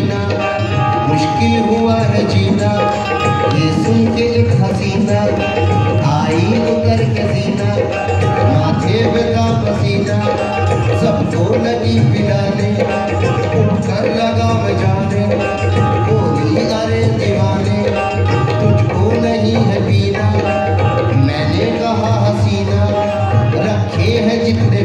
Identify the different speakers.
Speaker 1: जीना। मुश्किल हुआ है जीना, ये सुन के एक हसीना। आई उतर तो के जीना, माथे पे का पसीना। सबको तो लगी पिलाने, उठकर लगा मैं जाने। बोली, अरे दीवाने, तुझको नहीं है पीना। मैंने कहा हसीना, रखे हैं जितने